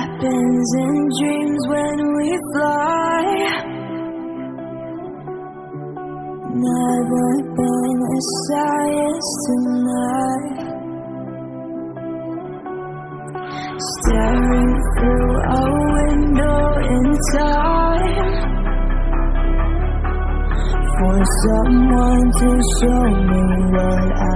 happens in dreams when we fly. Never been as science tonight. Staring through a window in time for someone to show me what I.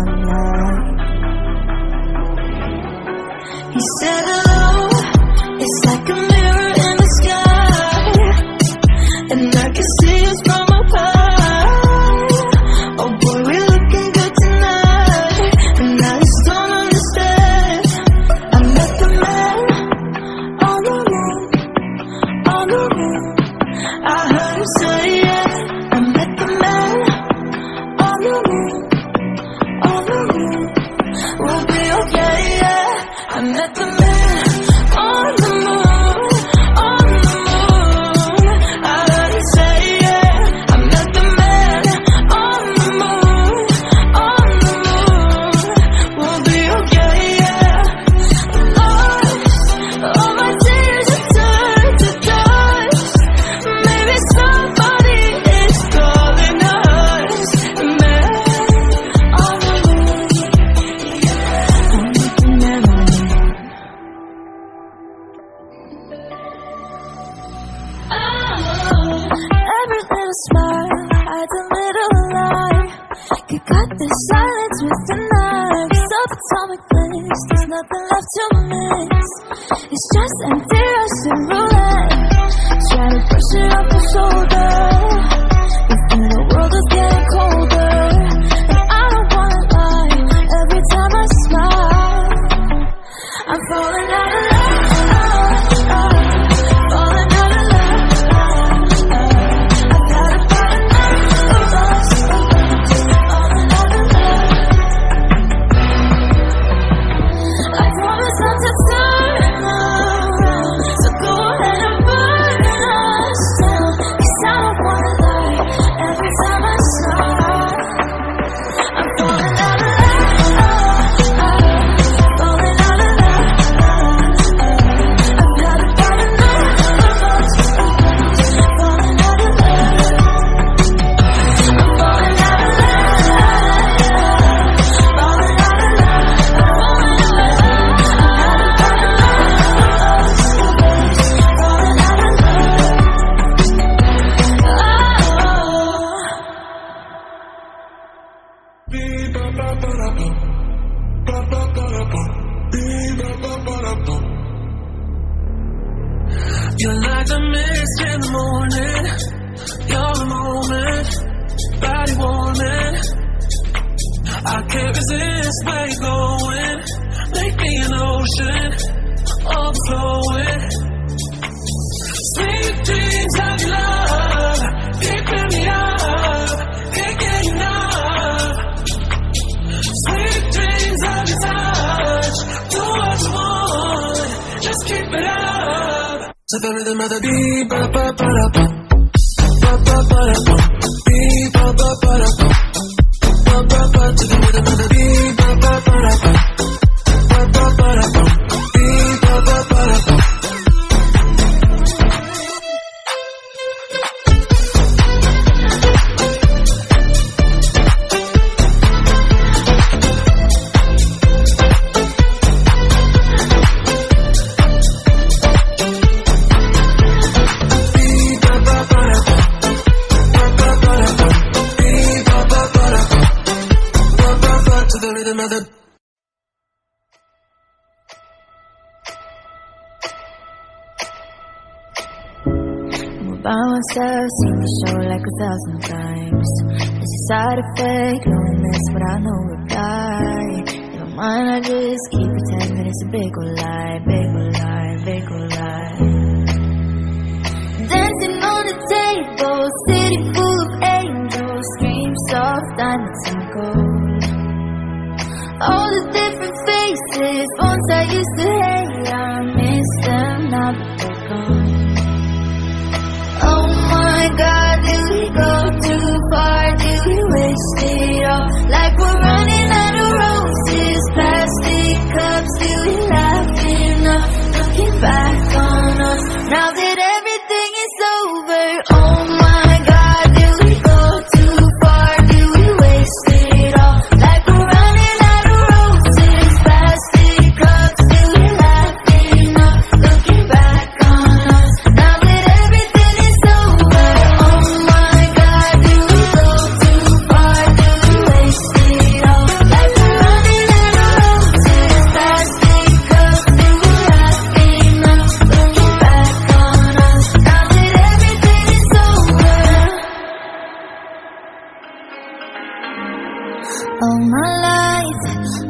so cut the silence with the knife. Subatomic bliss, there's nothing left to miss It's just empty Russian roulette morning, you're the moment, body warming. I can't resist where you're going, make me an ocean. to the rhythm of the beat, ba ba ba da ba, ba ba ba da ba, beat, ba ba ba da ba, ba ba ba to the rhythm of the beat. By myself, seen the show like a thousand times. It's a side effect, loneliness, but I know we'll die. In my mind, I just keep pretending it's a big old lie, big old lie, big old lie. Dancing on the table, city full of angels, dreams of diamonds and gold. All the different faces, ones I used to hate. stay up. Like we're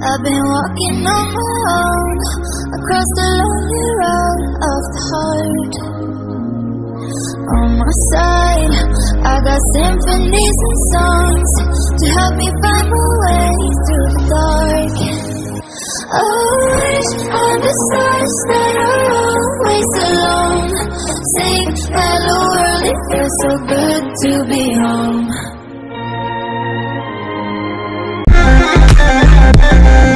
I've been walking on my own across the lonely road of the heart. On my side, I got symphonies and songs to help me find my way through the dark. I wish on the stars that are always alone. Sing hello world, it feels so good to be home. Bye.